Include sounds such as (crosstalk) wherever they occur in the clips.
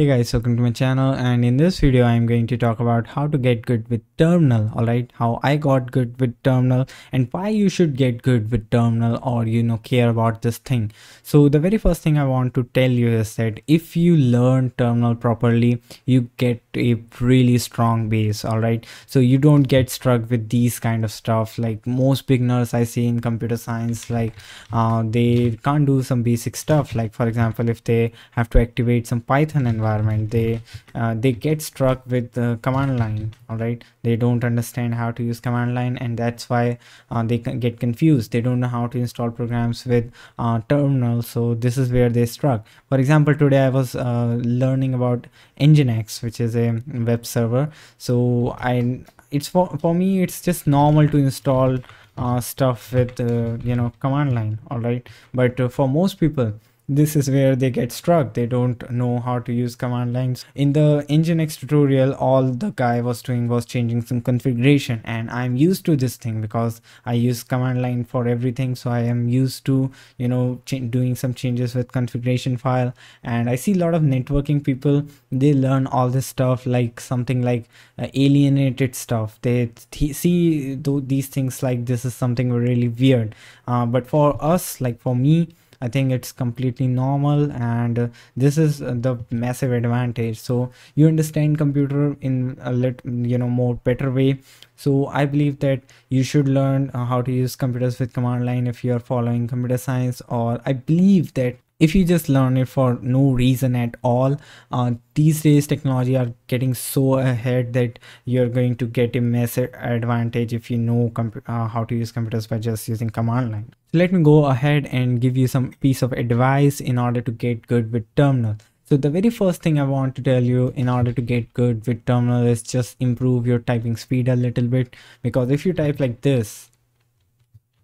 Hey guys, welcome to my channel and in this video I'm going to talk about how to get good with terminal, alright? How I got good with terminal and why you should get good with terminal or you know care about this thing. So the very first thing I want to tell you is that if you learn terminal properly, you get a really strong base, alright? So you don't get struck with these kind of stuff like most beginners I see in computer science like uh, they can't do some basic stuff like for example if they have to activate some Python environment environment. They uh, they get struck with the command line all right? They don't understand how to use command line and that's why uh, they get confused. They don't know how to install programs with uh, terminal so this is where they struck. For example today i was uh, learning about nginx which is a web server. So i it's for for me it's just normal to install uh, stuff with uh, you know command line all right? But uh, for most people this is where they get struck. They don't know how to use command lines. In the nginx tutorial all the guy was doing was changing some configuration and i'm used to this thing because i use command line for everything. So i am used to you know doing some changes with configuration file. And i see a lot of networking people. They learn all this stuff like something like uh, alienated stuff. They th see th these things like this is something really weird. Uh, but for us like for me i think it's completely normal and uh, this is the massive advantage. So you understand computer in a little you know more better way. So i believe that you should learn uh, how to use computers with command line if you are following computer science or i believe that if you just learn it for no reason at all uh, these days technology are getting so ahead that you're going to get a massive advantage if you know uh, how to use computers by just using command line. So let me go ahead and give you some piece of advice in order to get good with terminal. So the very first thing I want to tell you in order to get good with terminal is just improve your typing speed a little bit because if you type like this,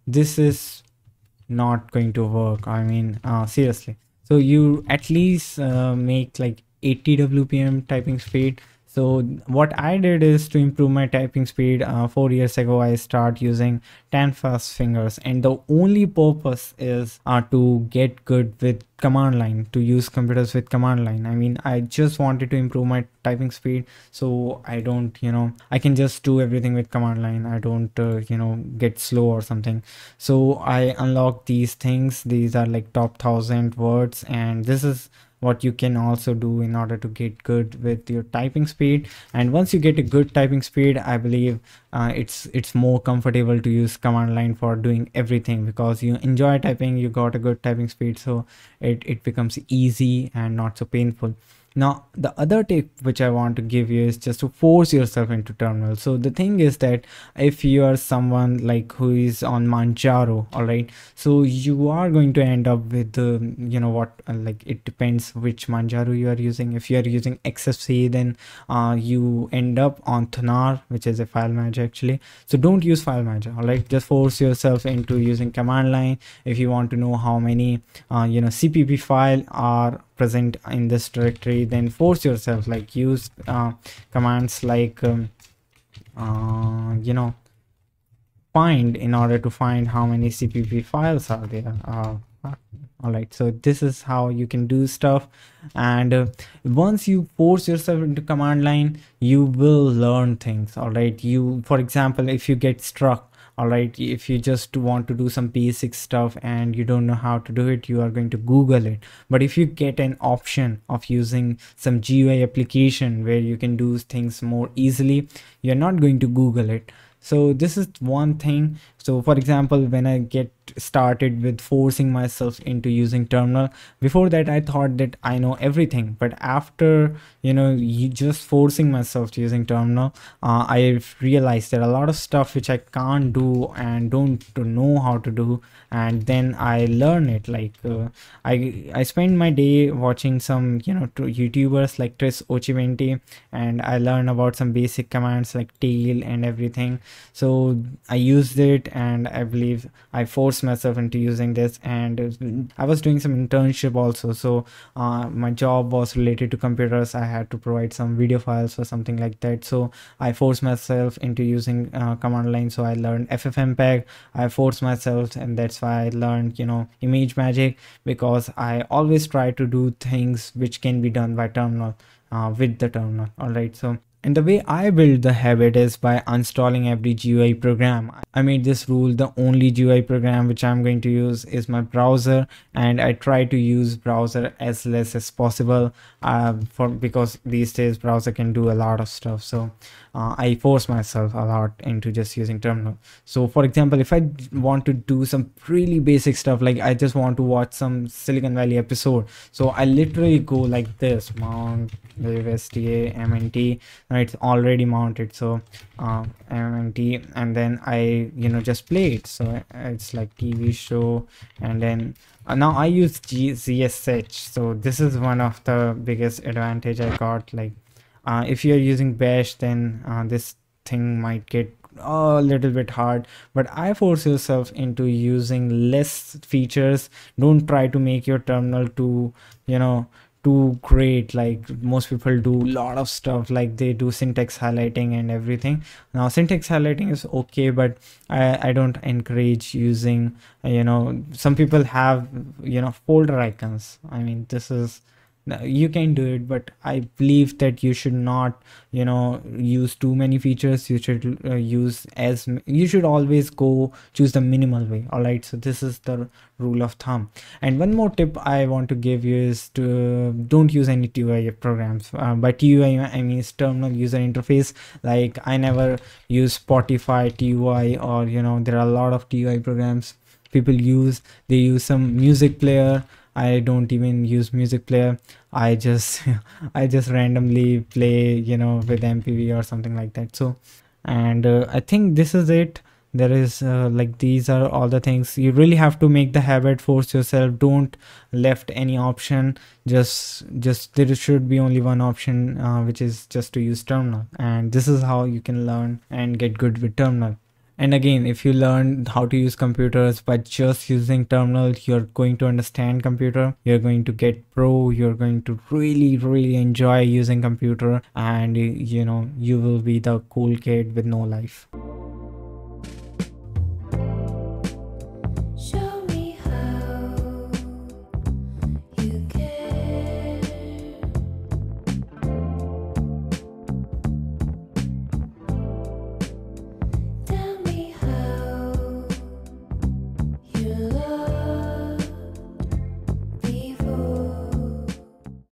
this is not going to work. I mean uh, seriously. So you at least uh, make like 80 wpm typing speed so what i did is to improve my typing speed. Uh, four years ago i start using 10 fast fingers and the only purpose is uh, to get good with command line to use computers with command line. I mean i just wanted to improve my typing speed so i don't you know i can just do everything with command line. I don't uh, you know get slow or something. So i unlock these things. These are like top thousand words and this is what you can also do in order to get good with your typing speed. And once you get a good typing speed i believe uh, it's it's more comfortable to use command line for doing everything because you enjoy typing you got a good typing speed so it, it becomes easy and not so painful now, the other tip which I want to give you is just to force yourself into terminal. So the thing is that if you are someone like who is on Manjaro, all right, so you are going to end up with the, you know what, uh, like it depends which Manjaro you are using. If you are using XFCE, then uh, you end up on Thunar, which is a file manager actually. So don't use file manager, all right, just force yourself into using command line. If you want to know how many, uh, you know, CPP file are present in this directory then force yourself like use uh, commands like um, uh, you know find in order to find how many cpp files are there uh, all right. So this is how you can do stuff. And uh, once you force yourself into command line you will learn things all right. You for example if you get struck all right if you just want to do some basic stuff and you don't know how to do it you are going to google it. But if you get an option of using some gui application where you can do things more easily you're not going to google it so this is one thing. So for example when i get started with forcing myself into using terminal before that i thought that i know everything. But after you know you just forcing myself to using terminal uh, i realized that a lot of stuff which i can't do and don't know how to do. And then i learn it. Like uh, i i spend my day watching some you know youtubers like Tris Ochimenti. And i learn about some basic commands like tail and everything so i used it and i believe i forced myself into using this and i was doing some internship also. So uh, my job was related to computers. I had to provide some video files or something like that. So i forced myself into using uh, command line. So i learned ffmpeg i forced myself and that's why i learned you know ImageMagick because i always try to do things which can be done by terminal uh, with the terminal. All right so and the way I build the habit is by uninstalling every GUI program. I made this rule the only GUI program which I'm going to use is my browser and I try to use browser as less as possible uh, for because these days browser can do a lot of stuff. So uh, I force myself a lot into just using terminal. So for example, if I want to do some really basic stuff like I just want to watch some Silicon Valley episode. So I literally go like this mount SDA MNT it's already mounted so uh, and then I you know just play it. So it's like TV show and then uh, now I use G ZSH so this is one of the biggest advantage I got like uh, if you're using bash then uh, this thing might get a little bit hard. But i force yourself into using less features. Don't try to make your terminal to you know too great like most people do a lot of stuff like they do syntax highlighting and everything. Now syntax highlighting is okay but i i don't encourage using you know some people have you know folder icons. I mean this is you can do it but i believe that you should not you know use too many features. You should uh, use as you should always go choose the minimal way. All right so this is the rule of thumb. And one more tip i want to give you is to don't use any TUI programs. Uh, by TUI i mean terminal user interface. Like i never use spotify TUI or you know there are a lot of TUI programs people use. They use some music player I don't even use music player. I just (laughs) I just randomly play, you know, with MPV or something like that. So, and uh, I think this is it. There is uh, like these are all the things you really have to make the habit. Force yourself. Don't left any option. Just just there should be only one option, uh, which is just to use terminal. And this is how you can learn and get good with terminal and again if you learn how to use computers by just using terminal you're going to understand computer. You're going to get pro. You're going to really really enjoy using computer. And you know you will be the cool kid with no life